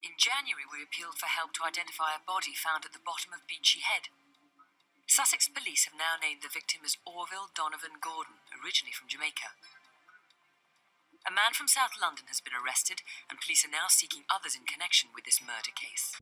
In January, we appealed for help to identify a body found at the bottom of Beachy Head. Sussex police have now named the victim as Orville Donovan Gordon, originally from Jamaica. A man from South London has been arrested, and police are now seeking others in connection with this murder case.